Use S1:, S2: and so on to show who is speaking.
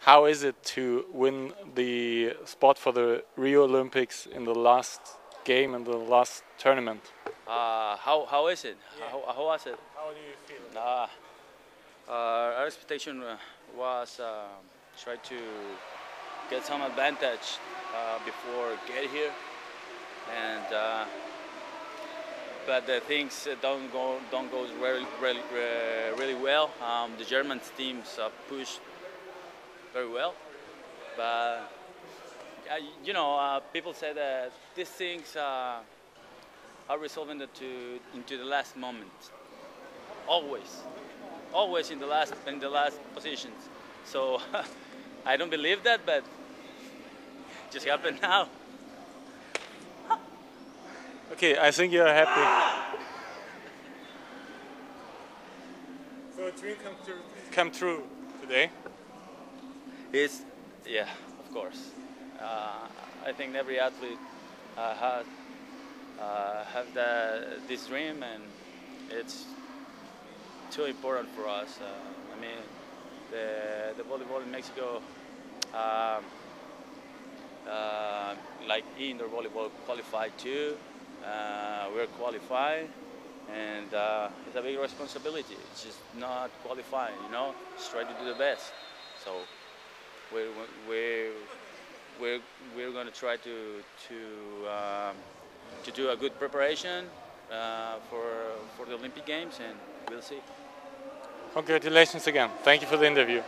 S1: How is it to win the spot for the Rio Olympics in the last game in the last tournament?
S2: Uh, how, how is it? How, how was it?
S1: How do you feel?
S2: Uh, uh, our expectation uh, was uh, try to get some advantage uh, before get here, and uh, but the things don't go don't go really really really well. Um, the German teams uh, pushed very well, but uh, you know uh, people say that these things uh, are resolved into into the last moment, always always in the last in the last positions. So I don't believe that, but it just happened now.
S1: Okay, I think you're happy. So a dream come true, come true today.
S2: It's yeah, of course. Uh, I think every athlete uh, has uh, have the, this dream, and it's too important for us. Uh, I mean, the, the volleyball in Mexico, um, uh, like indoor volleyball, qualified too. Uh, we're qualified, and uh, it's a big responsibility. It's just not qualifying, you know. Just try to do the best. So we're we're we're, we're going to try to to um, to do a good preparation uh, for for the Olympic Games, and we'll see.
S1: Congratulations again. Thank you for the interview.